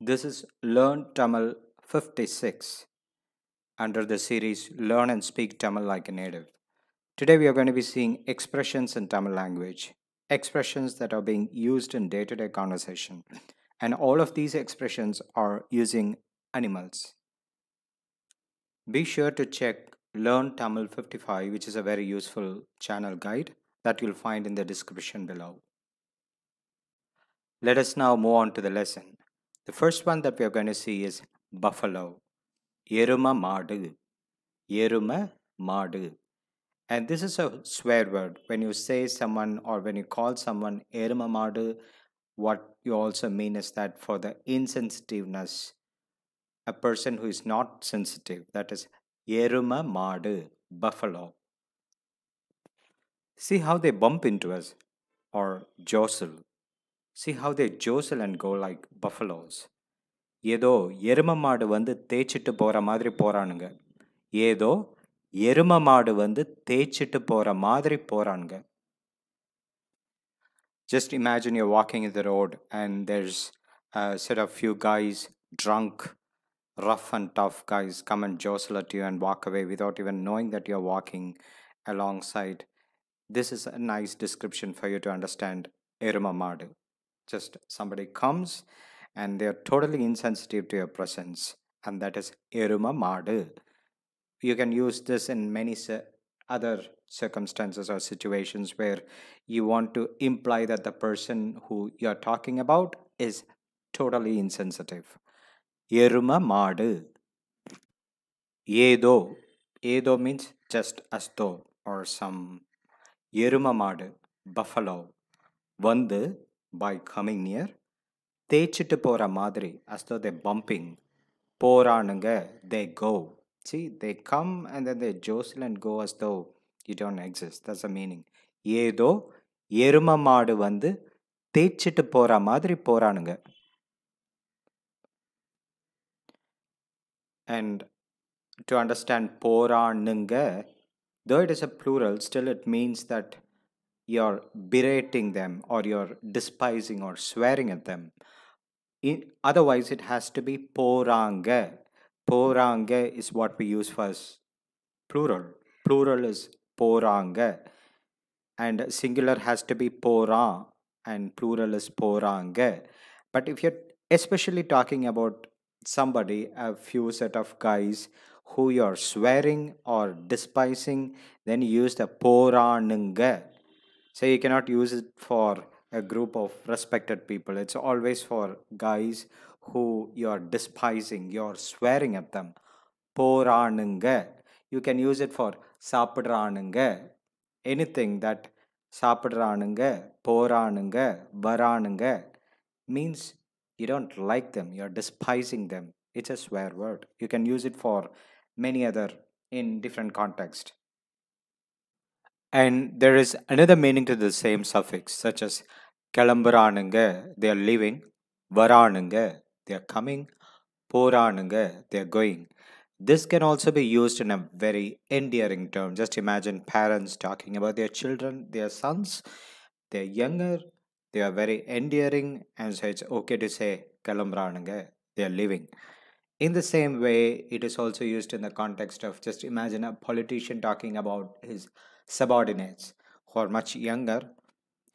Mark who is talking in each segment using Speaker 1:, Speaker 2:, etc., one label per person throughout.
Speaker 1: This is Learn Tamil 56 under the series Learn and Speak Tamil Like a Native. Today we are going to be seeing expressions in Tamil language, expressions that are being used in day to day conversation. And all of these expressions are using animals. Be sure to check Learn Tamil 55, which is a very useful channel guide that you'll find in the description below. Let us now move on to the lesson. The first one that we are going to see is buffalo. Yeruma madu. Yeruma madu. And this is a swear word. When you say someone or when you call someone Yeruma madu, what you also mean is that for the insensitiveness, a person who is not sensitive, that is Yeruma madu, buffalo. See how they bump into us or jostle. See how they jostle and go like buffaloes. ஏதோ எரும மாடு வந்து தேய்ச்சிட்டு போகிற மாதிரி போகிறானுங்க ஏதோ எரும மாடு வந்து தேய்ச்சிட்டு போகிற மாதிரி போகிறானுங்க Just imagine you're walking in the road and there's a set of few guys, drunk, rough and tough guys, come and jostle at you and walk away without even knowing that you're walking alongside. This is a nice description for you to understand Eruma Madu. Just somebody comes and they are totally insensitive to your presence, and that is eruma madu. You can use this in many other circumstances or situations where you want to imply that the person who you're talking about is totally insensitive. Eruma madu. Yedo. Yedo means just as though or some eruma madu, buffalo. Vandu by coming near தேய்ச்சிட்டு போகிற மாதிரி as though they bumping போகிறானுங்க they go see they come and they jostle and go as though it one exist that's a meaning ஏதோ எரும மாடு வந்து தேய்ச்சிட்டு போகிற மாதிரி போகிறானுங்க and to understand போகிறானுங்க though it is a plural still it means that you're berating them or you're despising or swearing at them. In, otherwise it has to be poranga poranga is what we use for plural. Plural is poranga and singular has to be pora and plural is poranga but if you're especially talking about somebody a few set of guys who you're swearing or despising then you use the poranunga so you cannot use it for a group of respected people. It's always for guys who you're despising, you're swearing at them. Poranunga. You can use it for சாப்பிட்றானுங்க anything that சாப்பிட்றானுங்க போறானுங்க வரானுங்க means you don't like them, you're despising them. It's a swear word. You can use it for many other in different context. And there is another meaning to the same suffix, such as Kalambrananga, they are leaving, Varananga, they are coming, Porananga, they are going. This can also be used in a very endearing term. Just imagine parents talking about their children, their sons, they're younger, they are very endearing, and so it's okay to say Kalambrananga, they are leaving. In the same way, it is also used in the context of just imagine a politician talking about his subordinates who are much younger,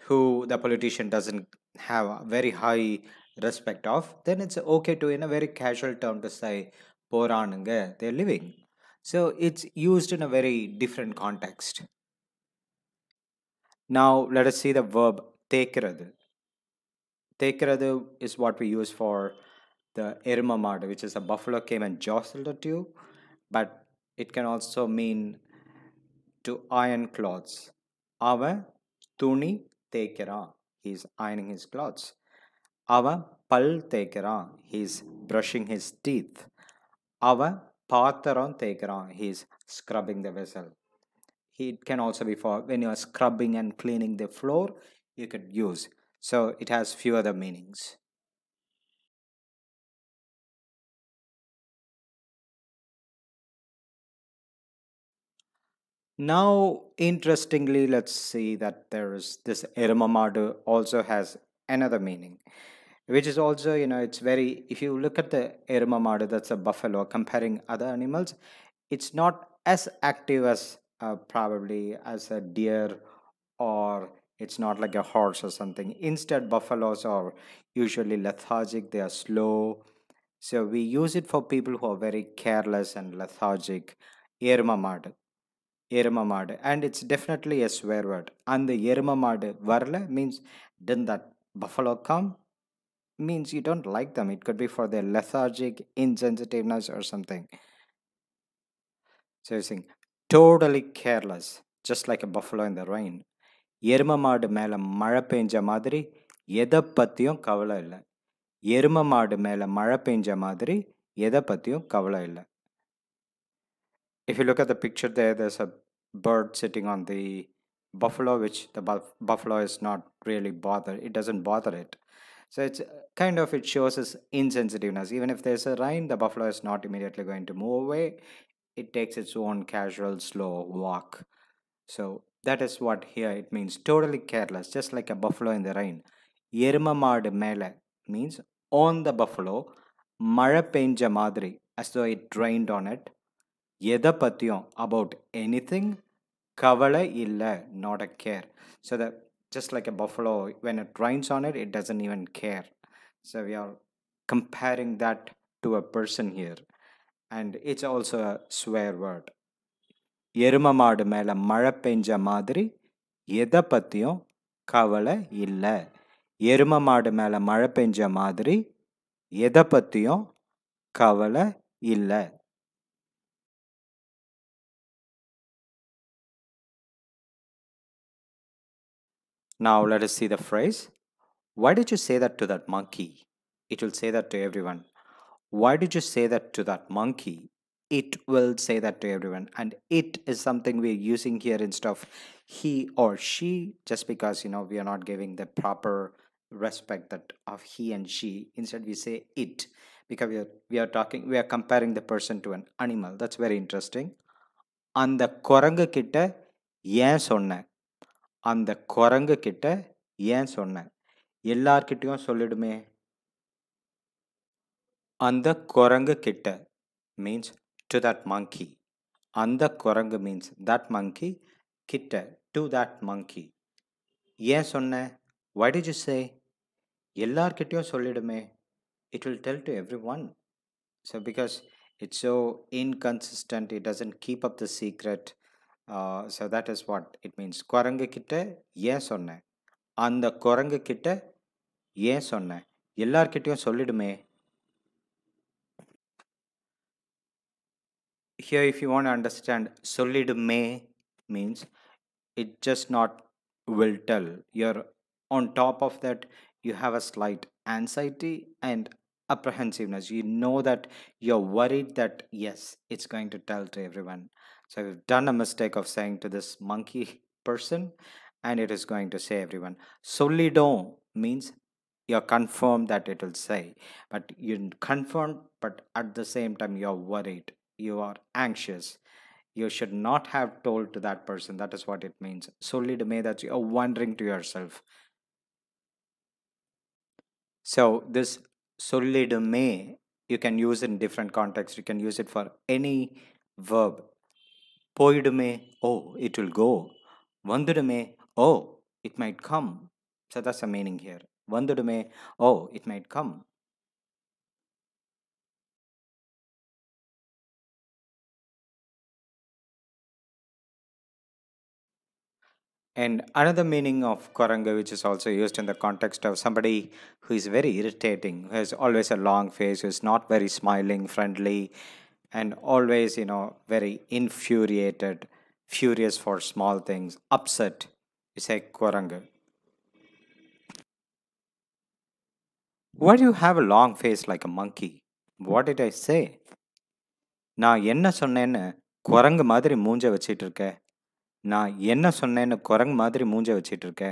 Speaker 1: who the politician doesn't have a very high respect of, then it's okay to, in a very casual term, to say, Porananga, they're living. So it's used in a very different context. Now let us see the verb tekiradu. Tekiradu is what we use for the Irma Mater, which is a buffalo came and jostled a tube, but it can also mean to iron clothes. Ava tuni tekera. He's ironing his clothes. Ava pal tekera. He's brushing his teeth. Ava patharon tekera. He's scrubbing the vessel. It can also be for when you are scrubbing and cleaning the floor, you could use. So it has few other meanings. Now, interestingly, let's see that there is this Eramamadu also has another meaning. which is also you know it's very if you look at the erma madu that's a buffalo comparing other animals it's not as active as uh, probably as a deer or it's not like a horse or something instead buffaloes are usually lethargic they are slow so we use it for people who are very careless and lethargic erma madu erma madu and it's definitely a swear word and the erma madu varla means didn't that buffalo come means you don't like them. It could be for their lethargic insensitiveness or something. So you're saying totally careless, just like a buffalo in the rain. எரும மாடு மேலே மழை பெஞ்ச மாதிரி எதை பற்றியும் கவலை இல்லை எரும மாடு மேலே மழை பெஞ்ச மாதிரி எதை பற்றியும் கவலை இல்லை If you look at the picture there, there's a bird sitting on the buffalo, which the buff- buffalo is not really bothered. It doesn't bother it. So it's uh, kind of it shows its insensitiveness. Even if there's a rain, the buffalo is not immediately going to move away. It takes its own casual, slow walk. So that is what here it means. Totally careless, just like a buffalo in the rain. எரும மாடு மேலே means on the buffalo மழை பெஞ்ச மாதிரி as though it rained on it எதை பற்றியும் about any thing கவலை இல்லை not a care so the just like a buffalo when it rains on it it doesn't even care so we are comparing that to a person here and it's also a swear word எரும மாடு மேலே மழை பெஞ்ச மாதிரி எதை பற்றியும் கவலை இல்லை. எரும மாடு மேலே மழை பெஞ்ச மாதிரி எதை பற்றியும் கவலை இல்லை. Now let us see the phrase. Why did you say that to that monkey? It will say that to everyone. Why did you say that to that monkey? It will say that to everyone. And it is something we're using here instead of he or she, just because you know we are not giving the proper respect that of he and she. Instead, we say it because we are we are talking we are comparing the person to an animal. That's very interesting. அந்த குரங்கு கிட்ட ஏன் சொன்ன அந்த குரங்கு கிட்ட ஏன் சொன்ன எல்லார்கிட்டயும் சொல்லிடுமே அந்த குரங்கு கிட்ட மீன்ஸ் டு தட் monkey அந்த குரங்கு மீன்ஸ் தட் monkey கிட்ட டு தட் monkey ஏன் சொன்ன why did you say எல்லார்கிட்டயும் சொல்லிடுமே it will tell to everyone so because it's so inconsistent it doesn't keep up the secret uh, so that is what it means குரங்கு கிட்ட ஏன் சொன்ன அந்த குரங்கு கிட்ட ஏன் சொன்ன எல்லார்கிட்டயும் சொல்லிடுமே here if you want to understand சொல்லிடுமே means it just not will tell you're on top of that you have a slight anxiety and apprehensiveness you know that you're worried that yes it's going to tell to everyone so you've done a mistake of saying to this monkey person and it is going to say everyone solidon means you're confirmed that it will say. But you're confirmed but at the same time you're worried. You are anxious. You should not have told to that person. That is what it means. Solidome that you're wondering to yourself. So this solidome you can use in different contexts. You can use it for any verb போயிடுமே oh it will go வந்துடுமே oh it might come so that's the meaning here வந்துடுமே oh it might come And another meaning of Koranga, which is also used in the context of somebody who is very irritating, who has always a long face, who is not very smiling, friendly, and always, you know, very infuriated, furious for small things, upset. You say Koranga. Why do you have a long face like a monkey? What did I say? நான் என்ன சொன்னேன்னு குரங்கு மாதிரி மூஞ்ச வச்சிட்டு இருக்க நான் என்ன சொன்னேன்னு குரங்கு மாதிரி மூஞ்ச வச்சிட்டு இருக்க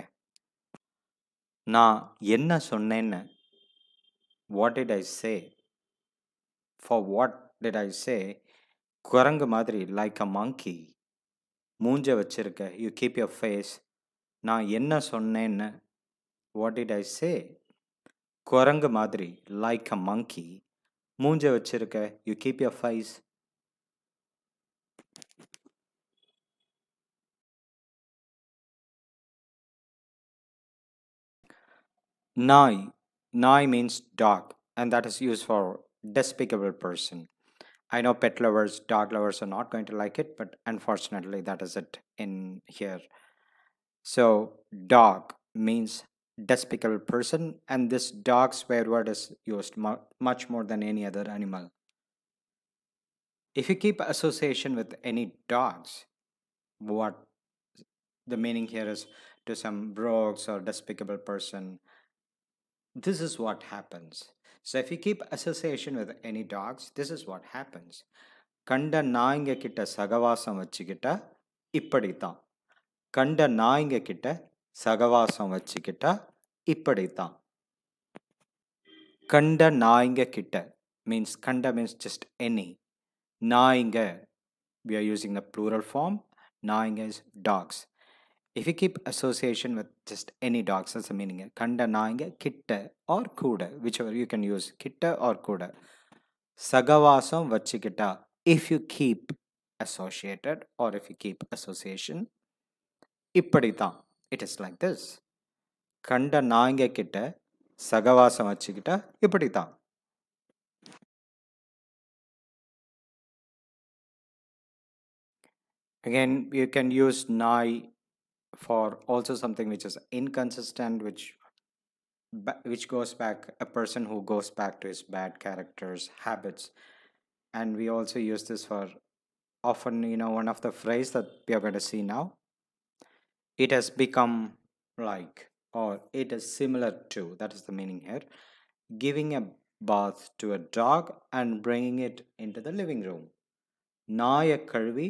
Speaker 1: நான் என்ன சொன்னேன்னு what it I say for what did I say குரங்கு மாதிரி லைக் அ மாங்கி மூஞ்ச வச்சிருக்க. யூ கீப் யுவர் ஃபேஸ் நான் என்ன சொன்னேன்னு வாட் டிட் ஐ சே குரங்கு மாதிரி லைக் அ மங்கி மூஞ்ச வச்சிருக்க. யூ கீப் யுவர் ஃபைஸ் நாய். நாய் means dog and that is used for despicable person I know pet lovers, dog lovers are not going to like it, but unfortunately, that is it in here. So, dog means despicable person, and this dog swear word is used mu- much more than any other animal. If you keep association with any dogs, what the meaning here is to some brogues or despicable person, this is what happens. So if you keep association with any dogs, this is what happens. கண்ட நாய்ங்க கிட்ட சகவாசம் வச்சுக்கிட்டா இப்படித்தான் கண்ட நாய்ங்க கிட்ட சகவாசம் வச்சுக்கிட்டா இப்படித்தான் கண்ட நாய்ங்க கிட்ட means கண்ட means just any நாய்ங்க we are using the plural form நாய்ங்க is dogs if you keep association with just any dogs that's the meaning கண்ட நாய்ங்க கிட்ட or கூட whichever you can use கிட்ட or கூட சகவாசம் வச்சுக்கிட்டா if you keep associated or if you keep association இப்படித்தான் it is like this கண்ட நாய்ங்க கிட்ட சகவாசம் வச்சுக்கிட்டா இப்படித்தான் again you can use nai for also something which is inconsistent which ba- which goes back a person who goes back to his bad characters habits and we also use this for often you know one of the phrase that we are going to see now it has become like or it is similar to that is the meaning here giving a bath to a dog and bringing it into the living room நாயை கழுவி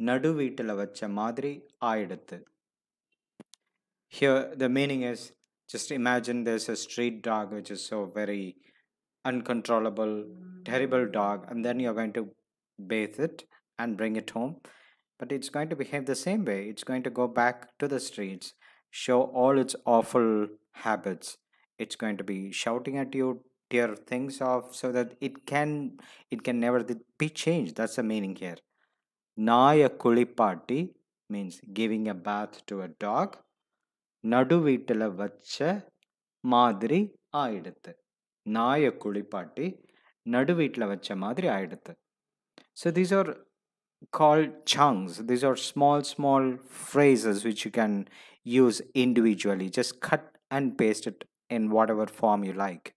Speaker 1: நடு வீட்டில் வச்ச மாதிரி ஆயிடுத்து here the meaning is just imagine there's a street dog which is so very uncontrollable terrible dog and then you're going to bathe it and bring it home. But it's going to behave the same way. It's going to go back to the streets show all its awful habits. It's going to be shouting at you tear things off so that it can it can never be changed. That's the meaning here. Naya kulipati means giving a bath to a dog நடு வீட்டில் வச்ச மாதிரி ஆயிடுத்து நாயை குளிப்பாட்டி நடு வீட்டில் வச்ச மாதிரி ஆயிடுத்து so these are called chunks. These are small, small phrases which you can use individually. Just cut and paste it in whatever form you like.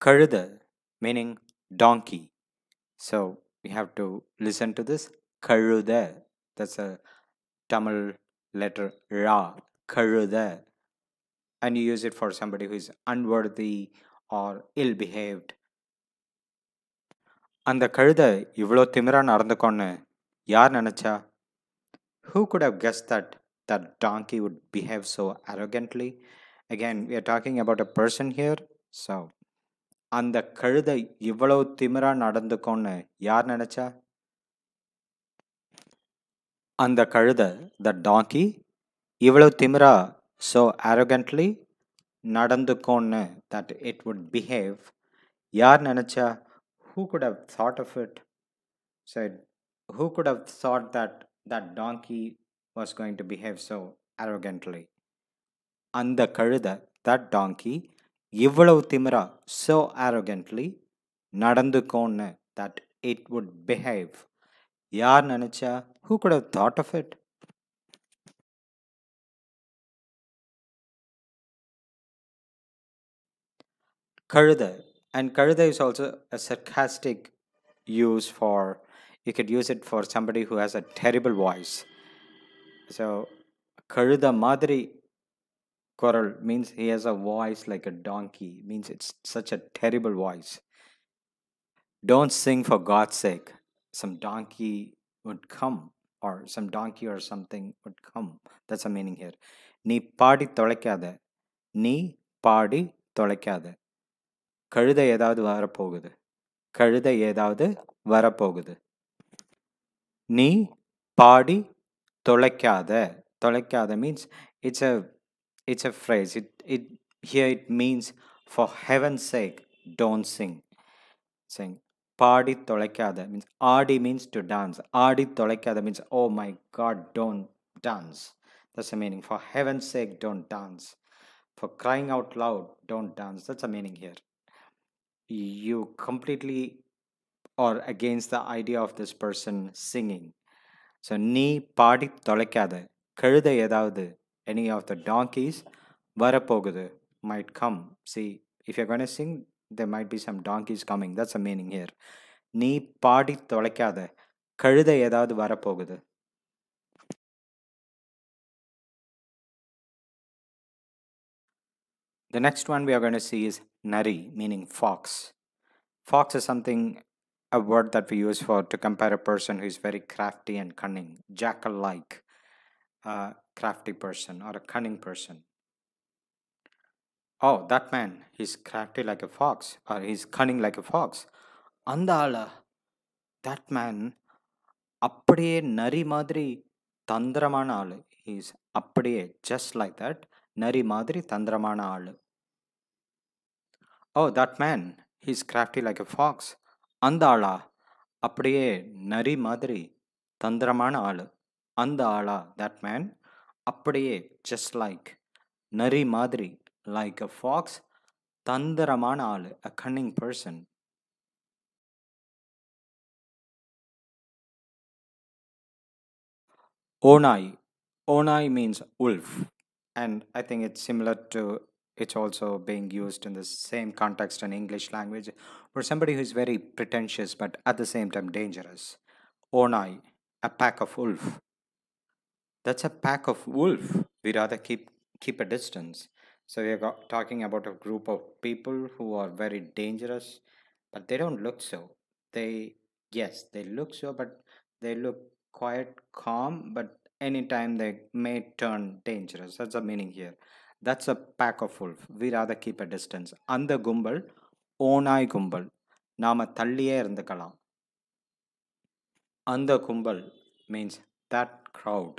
Speaker 1: Karuda, meaning donkey. So we have to listen to this. Karuda. That's a Tamil letter Ra. Karuda. And you use it for somebody who is unworthy or ill behaved. அந்த கழுதை இவ்வளோ திமிரா நடந்துக்கோன்னு யார் நினச்சா Who could have guessed that that donkey would behave so arrogantly? Again, we are talking about a person here. So, அந்த கழுதை இவ்வளவு திமிரா நடந்துக்கோன்னு யார் நினச்சா அந்த கழுதை த டாங்கி இவ்வளவு திமிரா so arrogantly நடந்துக்கோன்னு that it would behave யார் நினச்சா who could have thought of it said who could have thought that that donkey was going to behave so arrogantly அந்த கழுதை that donkey இவ்வளவு திமிரா so arrogantly நடந்துக்கோன்னு that it would behave யார் நினச்சா who could have thought of it Karuda. And Karuda is also a sarcastic use for, you could use it for somebody who has a terrible voice. So, Karuda Madri Koral means he has a voice like a donkey, means it's such a terrible voice. Don't sing for God's sake. Some donkey would come or some donkey or something would come. That's the meaning here. நீ பாடி தொலைக்காத நீ பாடி தொலைக்காத கழுதை ஏதாவது வரப்போகுது கழுதை ஏதாவது வரப்போகுது நீ பாடி தொலைக்காத தொலைக்காத means it's a it's a phrase it it here it means for heaven sake don't sing sing body தொலைக்காத means Aadi means to dance Aadi தொலைக்காத means oh my god don't dance that's the meaning for heaven's sake don't dance for crying out loud don't dance that's the meaning here you completely or against the idea of this person singing so நீ பாடி தொலைக்காத கழுதை ஏதாவது any of the donkeys வரப்போகுது might come see if you gonna Singh there might be some donkeys coming that's a meaning here நீ பாடி தொலைக்காத கழுதை ஏதாவது வரப்போகுது The next one we are going to see is nari, meaning fox. Fox is something, a word that we use for to compare a person who is very crafty and cunning, jackal-like, uh, crafty person or a cunning person. Oh, that man, he's crafty like a fox or he's cunning like a fox. அந்த ஆளா that man அப்படியே நரி மாதிரி தந்திரமான ஆளு he's அப்படியே just like that நரி மாதிரி தந்திரமான ஆளு ஓ that man he's crafty like a fox அந்த ஆளா அப்படியே நரி மாதிரி தந்திரமான ஆளு அந்த ஆளா தட் மேன் அப்படியே ஜஸ்ட் லைக் நரி மாதிரி லைக் அ ஃபாக்ஸ் தந்திரமான ஆளு அ Canning person Onai. Onai means wolf. And I think it's similar to, it's also being used in the same context in English language for somebody who is very pretentious but at the same time dangerous. Onai, a pack of wolf. That's a pack of wolf. We rather keep keep a distance. So we're go- talking about a group of people who are very dangerous, but they don't look so. They yes, they look so, but they look quite calm, but anytime they may turn dangerous. That's the meaning here. That's a pack of wolf. We rather keep a distance. அந்த கும்பல் ஓனாய் கும்பல் நாம தள்ளியே இருந்துக்கலாம் அந்த கும்பல் means that crowd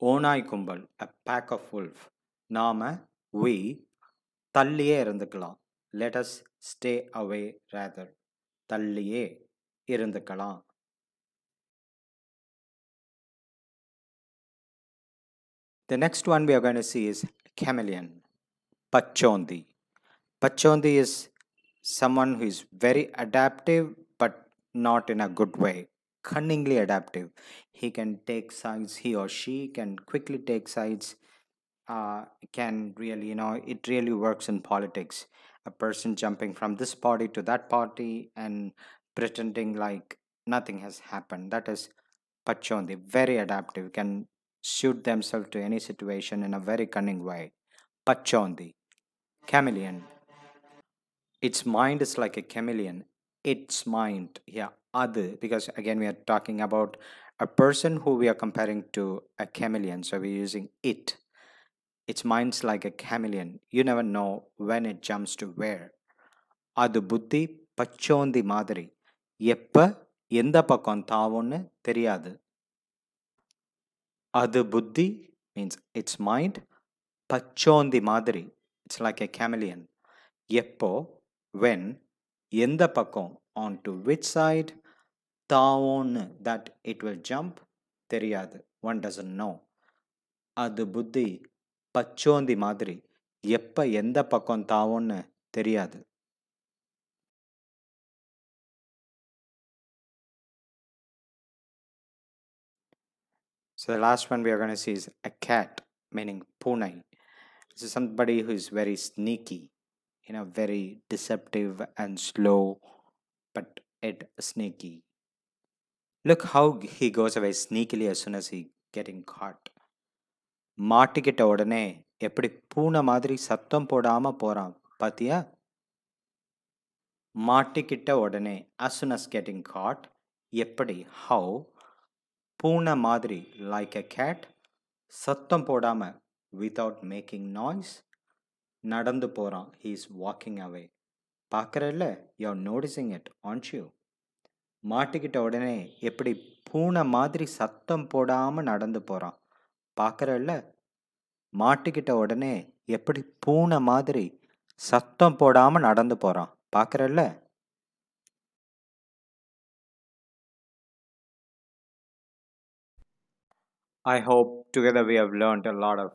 Speaker 1: ஓனாய் கும்பல் a pack of wolf நாம we தள்ளியே இருந்துக்கலாம் let us stay away rather தள்ளியே இருந்துக்கலாம் The next one we are going to see is chameleon, Pachondi. Pachondi is someone who is very adaptive but not in a good way, cunningly adaptive. He can take sides, he or she can quickly take sides, uh, can really, you know, it really works in politics. A person jumping from this party to that party and pretending like nothing has happened. That is Pachondi, very adaptive, can suit themselves to any situation in a very cunning way. Pachondi, chameleon. Its mind is like a chameleon. Its mind, yeah, other, because again, we are talking about a person who we are comparing to a chameleon. So we're using it. Its mind's like a chameleon. You never know when it jumps to where. அது புத்தி பச்சோந்தி மாதிரி. எப்போ எந்த பக்கம் தாவும்னு தெரியாது. அது புத்தி means it's mind பச்சோந்தி மாதிரி. இட்ஸ் லைக் எ கேமிலியன் எப்போ வென் எந்த பக்கம் ஆன் டு விச் சைட் தாவோன்னு தட் இட் வில் ஜம்ப் தெரியாது. ஒன் டசன் நோ அது புத்தி பச்சோந்தி மாதிரி எப்போ எந்த பக்கம் தாவோன்னு தெரியாது So the last one we are going to see is a cat, meaning punai. This is somebody who is very sneaky, you know, very deceptive and slow, but yet sneaky. Look how he goes away sneakily as soon as he getting caught. மாட்டிக்கிட்ட உடனே எப்படி பூனை மாதிரி சத்தம் போடாமல் போகிறான் பாத்தியா? மாட்டிக்கிட்ட உடனே as soon as getting caught எப்படி ஹவு பூனை மாதிரி லைக் எ கேட் சத்தம் போடாமல் வித்தவுட் மேக்கிங் நாய்ஸ் நடந்து போகிறான் he is walking away பார்க்குறல்ல you are noticing it once you மாட்டிக்கிட்ட உடனே எப்படி பூனை மாதிரி சத்தம் போடாமல் நடந்து போகிறான் பார்க்குறல்ல மாட்டிக்கிட்ட உடனே எப்படி பூனை மாதிரி சத்தம் போடாம நடந்து போறான் பார்க்குறல்ல I hope together we have learned a lot of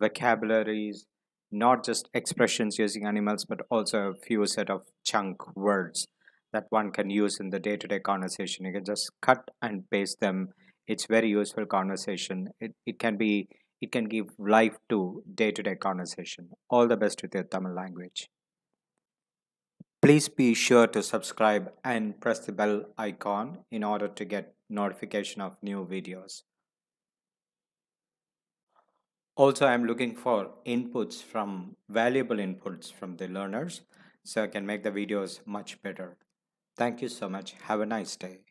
Speaker 1: vocabularies, not just expressions using animals, but also a few set of chunk words that one can use in the day-to-day conversation. You can just cut and paste them. it's very useful conversation. It, it can be it can give life to day-to-day conversation. All the best with your Tamil language. Please be sure to subscribe and press the bell icon in order to get notification of new videos. Also, I'm looking for inputs from valuable inputs from the learners so I can make the videos much better. Thank you so much. Have a nice day.